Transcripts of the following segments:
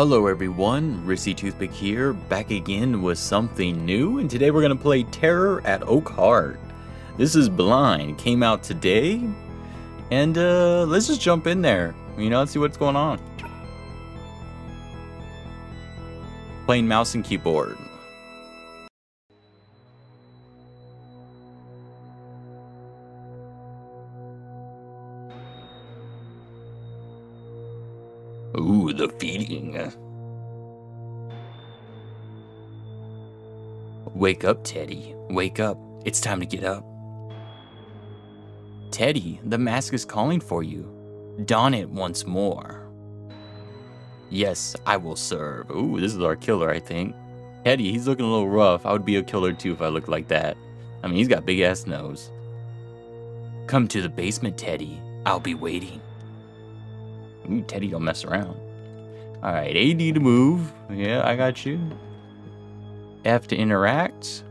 Hello everyone, Risky Toothpick here, back again with something new, and today we're going to play Terror at Oakheart. This is Blind, came out today, and uh, let's just jump in there, you know, let's see what's going on. Playing mouse and keyboard. Ooh, the feeding. Wake up, Teddy. Wake up. It's time to get up. Teddy, the mask is calling for you. Don it once more. Yes, I will serve. Ooh, this is our killer, I think. Teddy, he's looking a little rough. I would be a killer too if I looked like that. I mean, he's got big ass nose. Come to the basement, Teddy. I'll be waiting. Ooh, Teddy don't mess around. Alright, AD to move. Yeah, I got you. F to interact.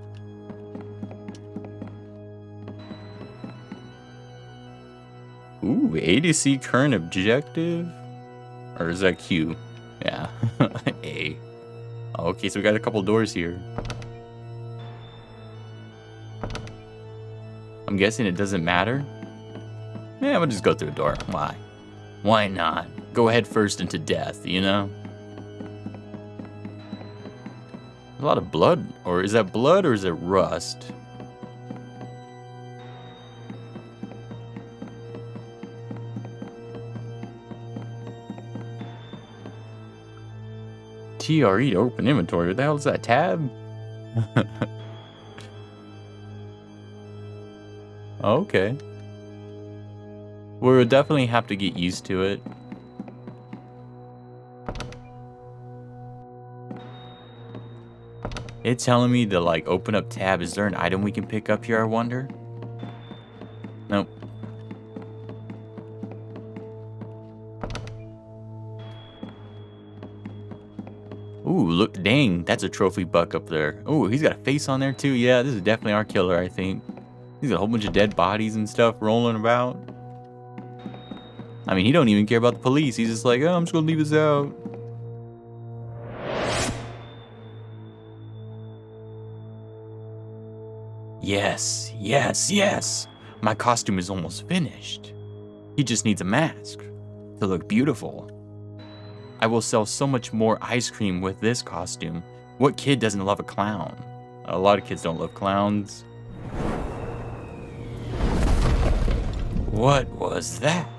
Ooh, ADC current objective? Or is that Q? Yeah, A. Okay, so we got a couple doors here. I'm guessing it doesn't matter. Yeah, we'll just go through a door. Why? Why not? Go head first into death, you know? A lot of blood. Or is that blood or is it rust? TRE to open inventory. What the hell is that? Tab? okay. We'll definitely have to get used to it. It's telling me to like open up tab. Is there an item we can pick up here, I wonder? Nope. Ooh, look, dang, that's a trophy buck up there. Ooh, he's got a face on there too. Yeah, this is definitely our killer, I think. He's got a whole bunch of dead bodies and stuff rolling about. I mean, he don't even care about the police. He's just like, oh, I'm just gonna leave this out. Yes, yes, yes. My costume is almost finished. He just needs a mask to look beautiful. I will sell so much more ice cream with this costume. What kid doesn't love a clown? A lot of kids don't love clowns. What was that?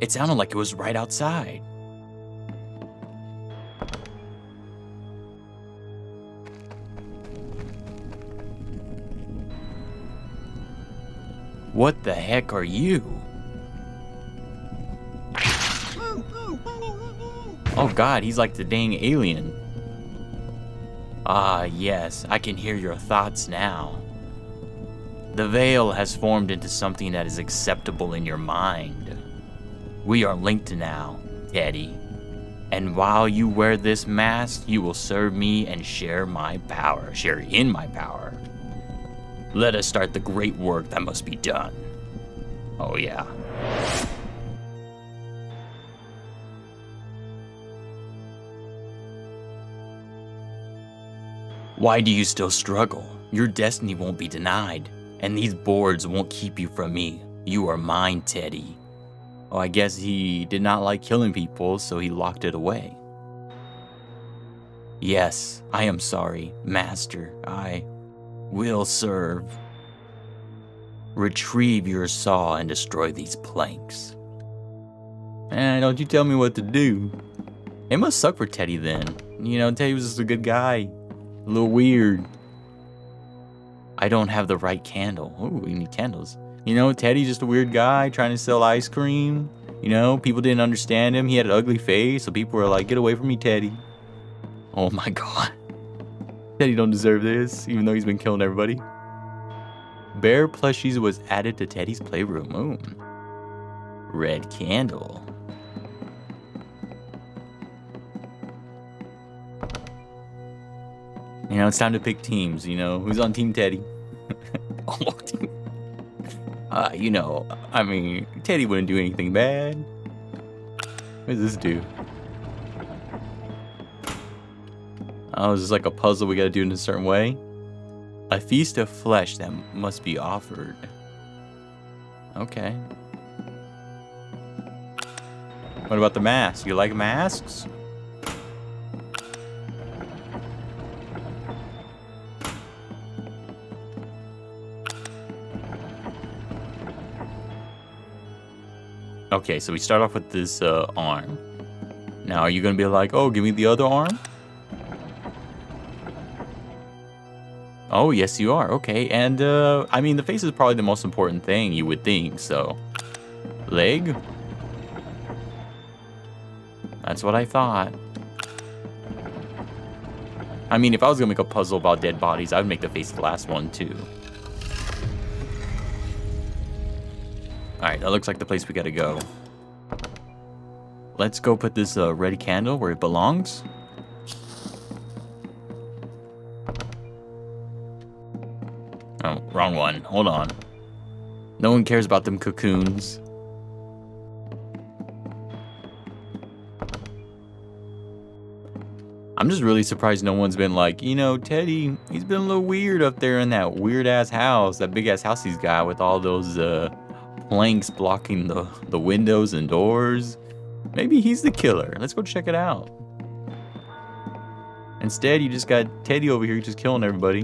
It sounded like it was right outside. What the heck are you? Oh god, he's like the dang alien. Ah, yes, I can hear your thoughts now. The veil has formed into something that is acceptable in your mind. We are linked now, Teddy. And while you wear this mask, you will serve me and share my power, share in my power. Let us start the great work that must be done. Oh, yeah. Why do you still struggle? Your destiny won't be denied, and these boards won't keep you from me. You are mine, Teddy. Oh, I guess he did not like killing people, so he locked it away. Yes, I am sorry, Master. I will serve. Retrieve your saw and destroy these planks. Eh, don't you tell me what to do. It must suck for Teddy then. You know, Teddy was just a good guy. A little weird. I don't have the right candle. Oh, we need candles. You know, Teddy's just a weird guy trying to sell ice cream. You know, people didn't understand him. He had an ugly face, so people were like, get away from me, Teddy. Oh my god. Teddy don't deserve this, even though he's been killing everybody. Bear plushies was added to Teddy's playroom. Ooh. Red candle. You know, it's time to pick teams, you know. Who's on Team Teddy? team uh, you know, I mean, Teddy wouldn't do anything bad. What does this do? Oh, is this like a puzzle we gotta do in a certain way? A feast of flesh that must be offered. Okay. What about the mask? You like masks? Okay, so we start off with this uh, arm. Now, are you gonna be like, oh, give me the other arm? Oh, yes, you are. Okay, and uh, I mean, the face is probably the most important thing you would think, so. Leg? That's what I thought. I mean, if I was gonna make a puzzle about dead bodies, I would make the face the last one, too. Alright, that looks like the place we gotta go. Let's go put this uh, red candle where it belongs. Oh, wrong one. Hold on. No one cares about them cocoons. I'm just really surprised no one's been like, you know, Teddy, he's been a little weird up there in that weird ass house, that big ass house he's got with all those uh, planks blocking the, the windows and doors. Maybe he's the killer. Let's go check it out. Instead, you just got Teddy over here just killing everybody.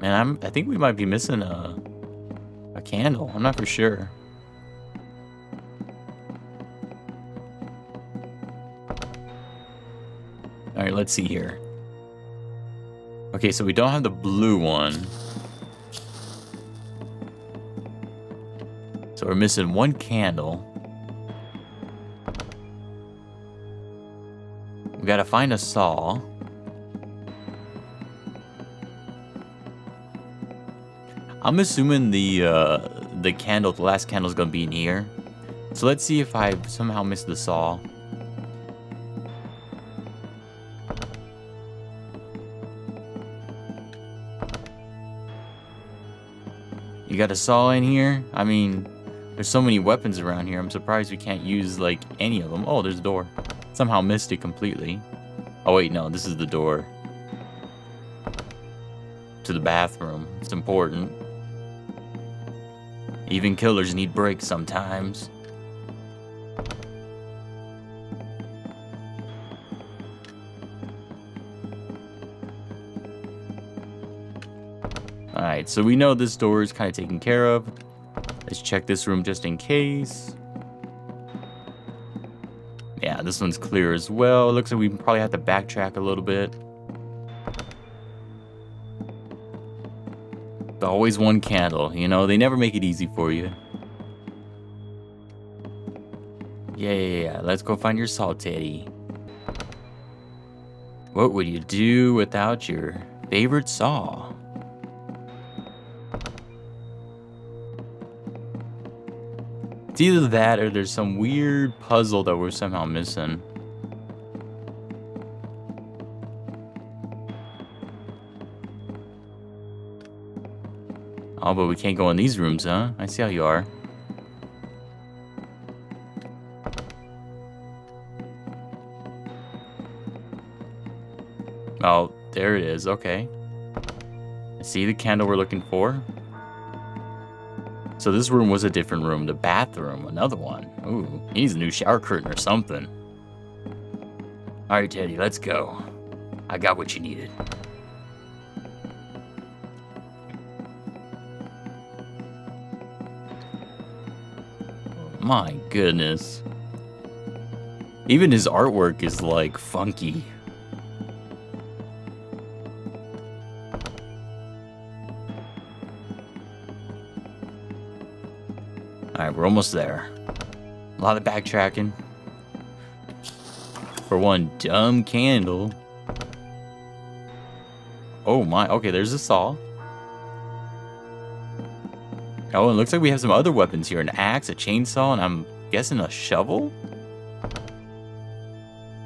Man, I'm, I think we might be missing a, a candle. I'm not for sure. All right, let's see here. Okay, so we don't have the blue one. So we're missing one candle. We gotta find a saw. I'm assuming the uh, the candle, the last candle is gonna be in here. So let's see if I somehow missed the saw. You got a saw in here? I mean, there's so many weapons around here. I'm surprised we can't use, like, any of them. Oh, there's a door. Somehow missed it completely. Oh, wait, no. This is the door. To the bathroom. It's important. Even killers need breaks sometimes. Alright, so we know this door is kind of taken care of. Let's check this room just in case. Yeah, this one's clear as well. Looks like we probably have to backtrack a little bit. Always one candle, you know, they never make it easy for you. Yeah, yeah, yeah, let's go find your salt teddy. What would you do without your favorite saw? It's either that or there's some weird puzzle that we're somehow missing. Oh, but we can't go in these rooms, huh? I see how you are. Oh, there it is. Okay. I see the candle we're looking for. So this room was a different room. The bathroom, another one. Ooh, he needs a new shower curtain or something. All right, Teddy, let's go. I got what you needed. My goodness. Even his artwork is like funky. We're almost there. A lot of backtracking. For one dumb candle. Oh my, okay, there's a saw. Oh, it looks like we have some other weapons here. An axe, a chainsaw, and I'm guessing a shovel?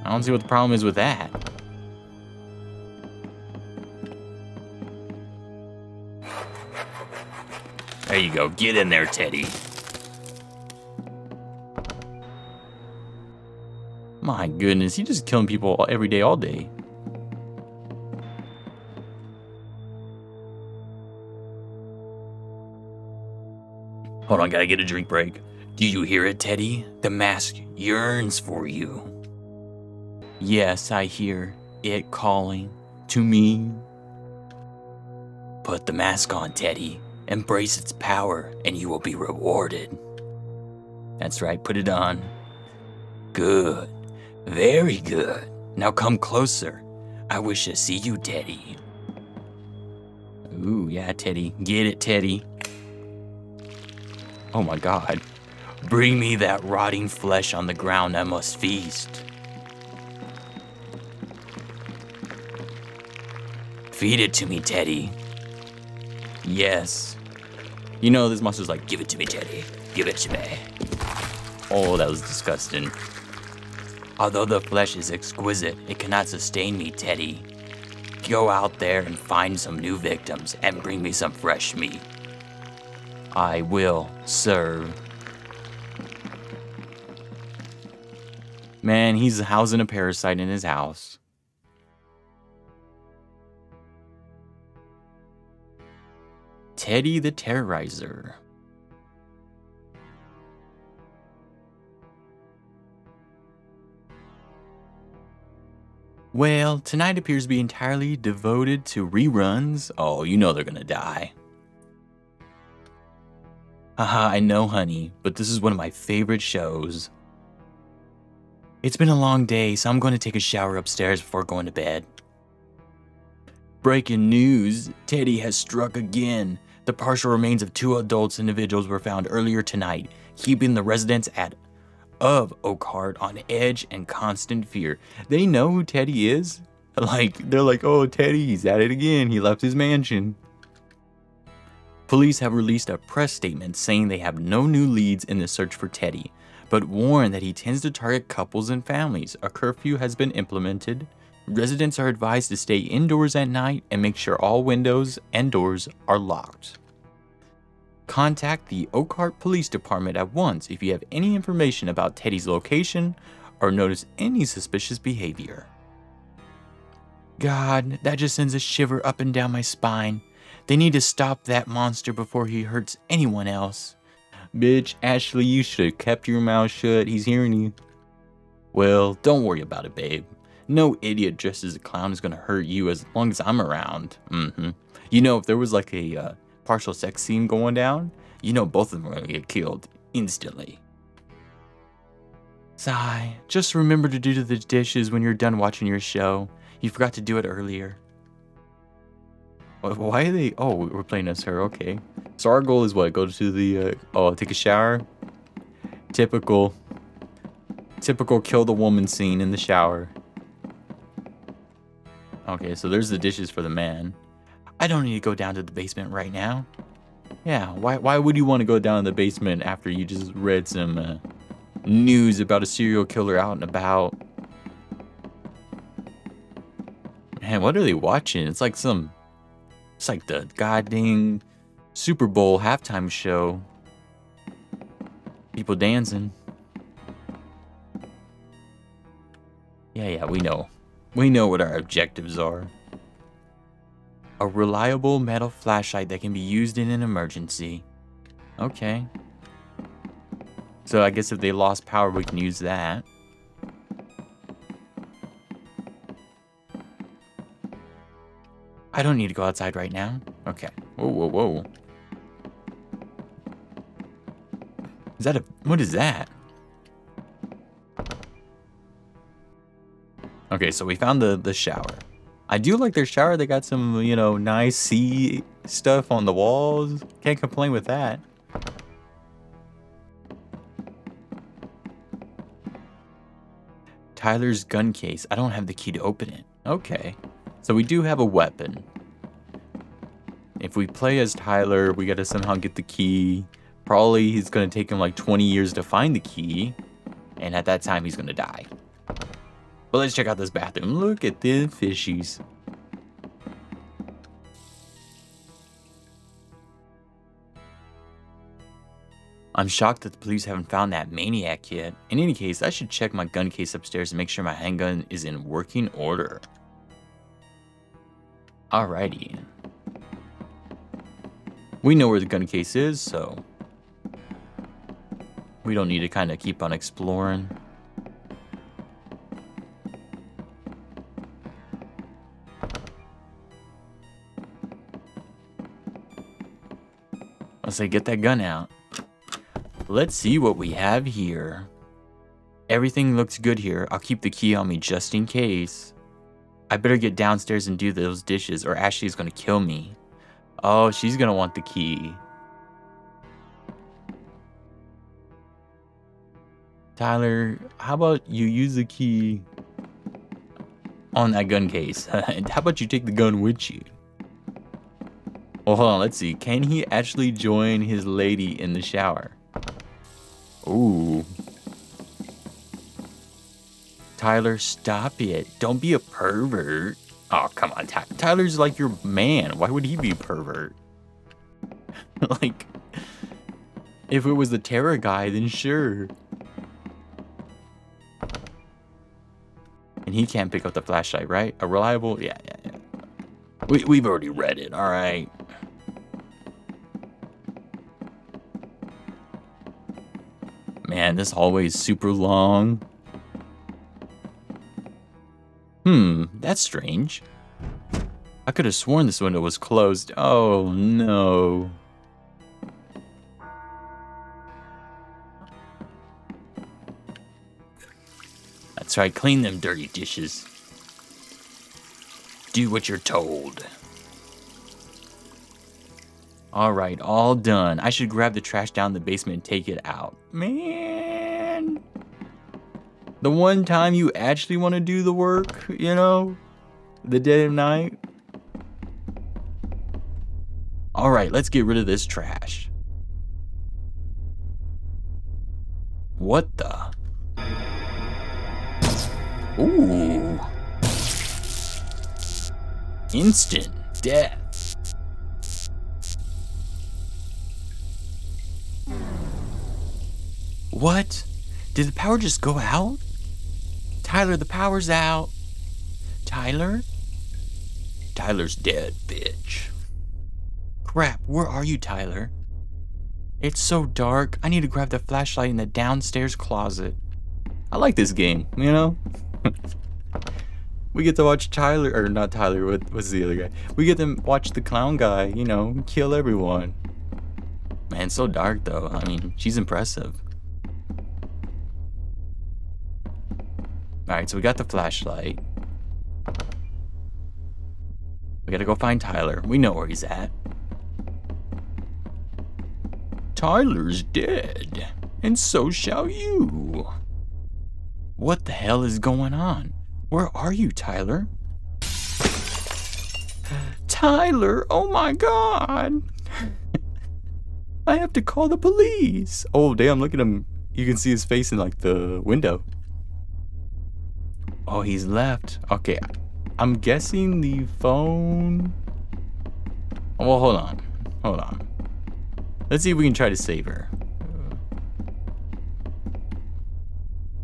I don't see what the problem is with that. There you go. Get in there, Teddy. My goodness, he's just killing people every day, all day. Hold on, gotta get a drink break. Do you hear it, Teddy? The mask yearns for you. Yes, I hear it calling to me. Put the mask on, Teddy. Embrace its power, and you will be rewarded. That's right, put it on. Good. Very good. Now come closer. I wish to see you, Teddy. Ooh, yeah, Teddy. Get it, Teddy. Oh my god. Bring me that rotting flesh on the ground I must feast. Feed it to me, Teddy. Yes. You know, this monster's like, give it to me, Teddy. Give it to me. Oh, that was disgusting. Although the flesh is exquisite, it cannot sustain me, Teddy. Go out there and find some new victims and bring me some fresh meat. I will serve. Man, he's housing a parasite in his house. Teddy the Terrorizer. Well, tonight appears to be entirely devoted to reruns. Oh, you know they're gonna die. Haha, I know, honey, but this is one of my favorite shows. It's been a long day, so I'm going to take a shower upstairs before going to bed. Breaking news Teddy has struck again. The partial remains of two adults individuals were found earlier tonight, keeping the residents at of Oakheart on edge and constant fear. They know who Teddy is. Like, they're like, oh, Teddy, he's at it again. He left his mansion. Police have released a press statement saying they have no new leads in the search for Teddy, but warn that he tends to target couples and families. A curfew has been implemented. Residents are advised to stay indoors at night and make sure all windows and doors are locked. Contact the Oakheart Police Department at once if you have any information about Teddy's location or notice any suspicious behavior. God, that just sends a shiver up and down my spine. They need to stop that monster before he hurts anyone else. Bitch, Ashley, you should have kept your mouth shut. He's hearing you. Well, don't worry about it, babe. No idiot dressed as a clown is gonna hurt you as long as I'm around. Mm-hmm. You know, if there was like a uh, partial sex scene going down, you know both of them are gonna get killed instantly. Sigh, just remember to do the dishes when you're done watching your show. You forgot to do it earlier. Why are they? Oh, we're playing as her. Okay. So our goal is what? Go to the. Uh, oh, take a shower. Typical. Typical kill the woman scene in the shower. Okay, so there's the dishes for the man. I don't need to go down to the basement right now. Yeah, why, why would you want to go down to the basement after you just read some uh, news about a serial killer out and about? Man, what are they watching? It's like some it's like the goddamn Super Bowl halftime show. People dancing. Yeah, yeah, we know. We know what our objectives are. A reliable metal flashlight that can be used in an emergency. Okay. So I guess if they lost power, we can use that. I don't need to go outside right now. Okay. Whoa, whoa, whoa. Is that a... What is that? Okay, so we found the, the shower. I do like their shower. They got some, you know, nice sea stuff on the walls. Can't complain with that. Tyler's gun case. I don't have the key to open it. Okay. So we do have a weapon. If we play as Tyler, we gotta somehow get the key. Probably he's gonna take him like 20 years to find the key. And at that time, he's gonna die. But let's check out this bathroom. Look at the fishies. I'm shocked that the police haven't found that maniac yet. In any case, I should check my gun case upstairs and make sure my handgun is in working order. Alrighty. We know where the gun case is, so we don't need to kind of keep on exploring. Say get that gun out. Let's see what we have here. Everything looks good here. I'll keep the key on me just in case. I better get downstairs and do those dishes or Ashley's gonna kill me. Oh, she's gonna want the key. Tyler, how about you use the key on that gun case? And how about you take the gun with you? Well, hold on, let's see. Can he actually join his lady in the shower? Ooh. Tyler, stop it. Don't be a pervert. Oh, come on, Ty Tyler's like your man. Why would he be a pervert? like, if it was the terror guy, then sure. And he can't pick up the flashlight, right? A reliable? Yeah, yeah, yeah. We, we've already read it, all right. Man, this hallway is super long. Hmm, that's strange. I could have sworn this window was closed. Oh, no. That's right, clean them dirty dishes. Do what you're told. Alright, all done. I should grab the trash down the basement and take it out. Man. The one time you actually want to do the work, you know? The dead of night. Alright, let's get rid of this trash. What the? Ooh. Instant death. What? Did the power just go out? Tyler, the power's out. Tyler? Tyler's dead, bitch. Crap, where are you, Tyler? It's so dark. I need to grab the flashlight in the downstairs closet. I like this game, you know? we get to watch Tyler, or not Tyler, what, what's the other guy? We get to watch the clown guy, you know, kill everyone. Man, so dark though. I mean, she's impressive. Alright, so we got the flashlight. We gotta go find Tyler. We know where he's at. Tyler's dead, and so shall you. What the hell is going on? Where are you, Tyler? Tyler, oh my god. I have to call the police. Oh, damn, look at him. You can see his face in like the window. Oh, he's left. Okay, I'm guessing the phone... Oh, well, hold on. Hold on. Let's see if we can try to save her.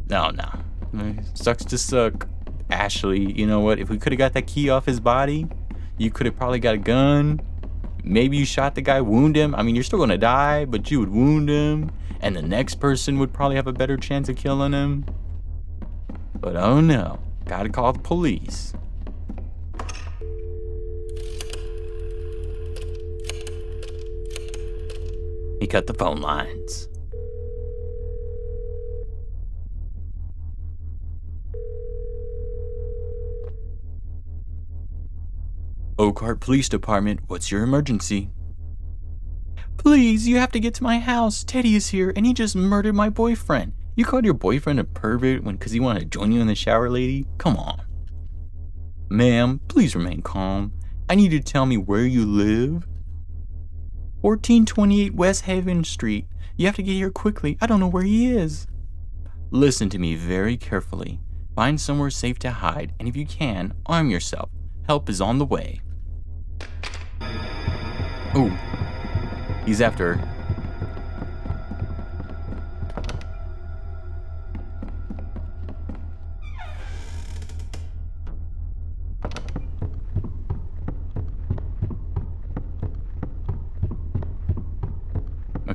No, no. Sucks to suck. Ashley, you know what? If we could have got that key off his body, you could have probably got a gun. Maybe you shot the guy, wound him. I mean, you're still going to die, but you would wound him. And the next person would probably have a better chance of killing him. But oh no, gotta call the police. He cut the phone lines. Oakheart Police Department, what's your emergency? Please, you have to get to my house. Teddy is here and he just murdered my boyfriend. You called your boyfriend a pervert when because he wanted to join you in the shower, lady? Come on. Ma'am, please remain calm. I need you to tell me where you live. 1428 West Haven Street. You have to get here quickly. I don't know where he is. Listen to me very carefully. Find somewhere safe to hide, and if you can, arm yourself. Help is on the way. Ooh. He's after her.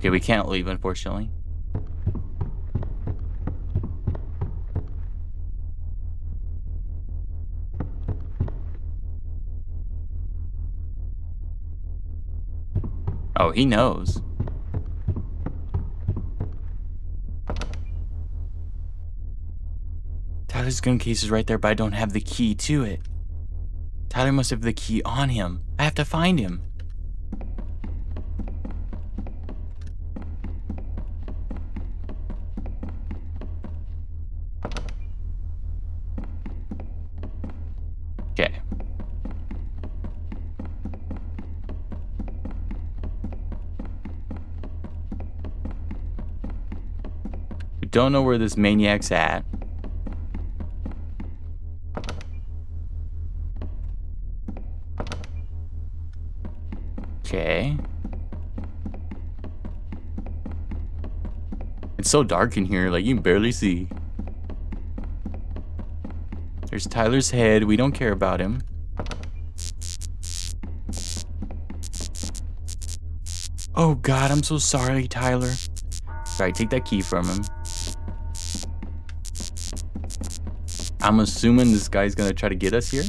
Okay, we can't leave, unfortunately. Oh, he knows. Tyler's gun case is right there, but I don't have the key to it. Tyler must have the key on him. I have to find him. Don't know where this maniac's at. Okay. It's so dark in here, like you can barely see. There's Tyler's head. We don't care about him. Oh god, I'm so sorry, Tyler. Alright, take that key from him. I'm assuming this guy's gonna try to get us here.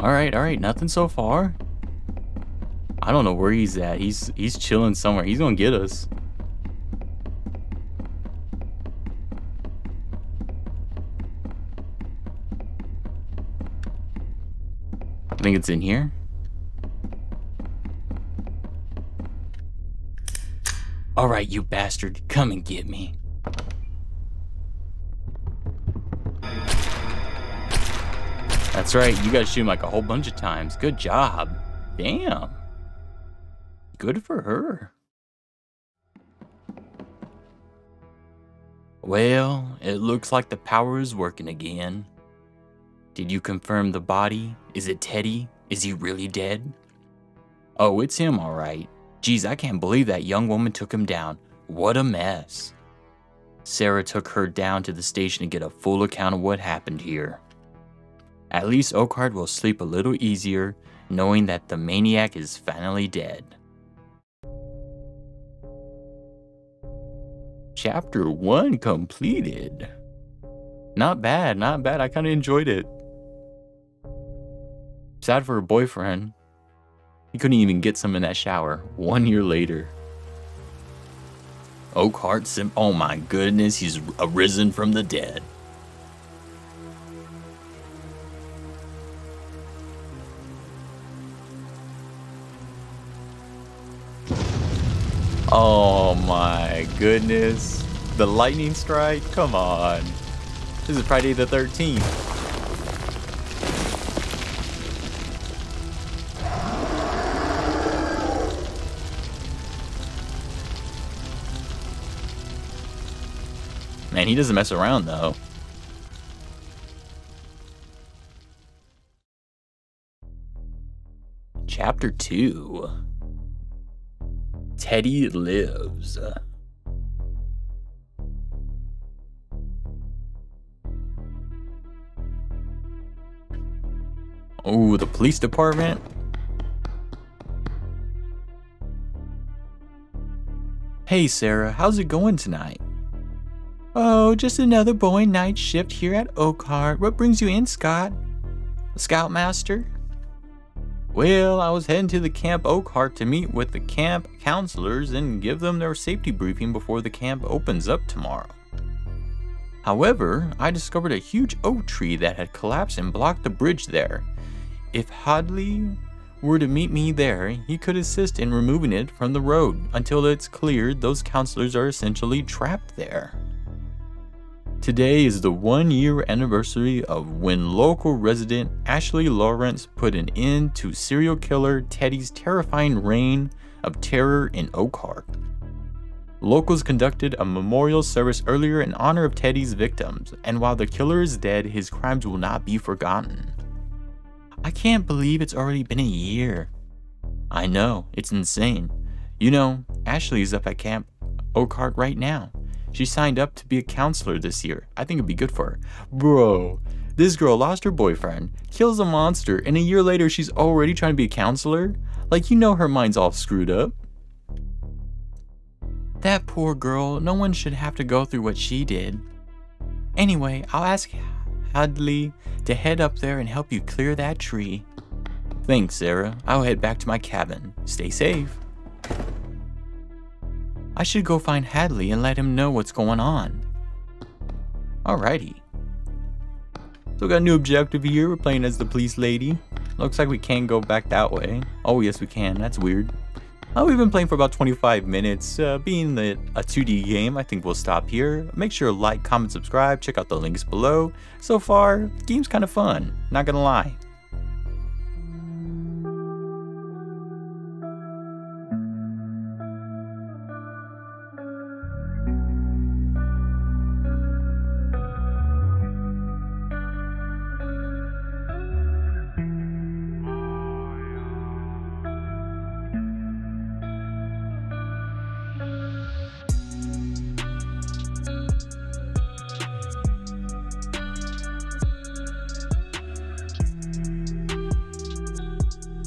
Alright, alright, nothing so far. I don't know where he's at. He's he's chilling somewhere. He's gonna get us. I think it's in here. Alright, you bastard. Come and get me. That's right, you gotta shoot him like a whole bunch of times. Good job. Damn. Good for her. Well, it looks like the power is working again. Did you confirm the body? Is it Teddy? Is he really dead? Oh, it's him, alright. Geez, I can't believe that young woman took him down. What a mess. Sarah took her down to the station to get a full account of what happened here. At least Oakheart will sleep a little easier knowing that the maniac is finally dead. Chapter 1 completed. Not bad, not bad. I kind of enjoyed it. Sad for her boyfriend. He couldn't even get some in that shower one year later. Oakheart sim- oh my goodness, he's arisen from the dead. Oh my goodness. The lightning strike? Come on. This is Friday the 13th. Man, he doesn't mess around though. Chapter 2 Teddy lives. Oh, the police department? Hey Sarah, how's it going tonight? Oh, just another boy night shift here at Oakheart. What brings you in, Scott? Scoutmaster? Well, I was heading to the Camp Oakheart to meet with the camp counselors and give them their safety briefing before the camp opens up tomorrow. However, I discovered a huge oak tree that had collapsed and blocked the bridge there. If Hadley were to meet me there, he could assist in removing it from the road. Until it's cleared, those counselors are essentially trapped there. Today is the one year anniversary of when local resident Ashley Lawrence put an end to serial killer Teddy's terrifying reign of terror in Oak Oakheart. Locals conducted a memorial service earlier in honor of Teddy's victims, and while the killer is dead, his crimes will not be forgotten. I can't believe it's already been a year. I know, it's insane. You know, Ashley is up at Camp Oak Oakheart right now. She signed up to be a counselor this year. I think it'd be good for her. Bro, this girl lost her boyfriend, kills a monster, and a year later she's already trying to be a counselor? Like, you know her mind's all screwed up. That poor girl, no one should have to go through what she did. Anyway, I'll ask Hadley to head up there and help you clear that tree. Thanks, Sarah. I'll head back to my cabin. Stay safe. I should go find Hadley and let him know what's going on. Alrighty. So we got a new objective here. We're playing as the police lady. Looks like we can't go back that way. Oh, yes, we can. That's weird. Uh, we've been playing for about 25 minutes. Uh, being the, a 2D game, I think we'll stop here. Make sure to like, comment, subscribe. Check out the links below. So far, game's kind of fun. Not gonna lie.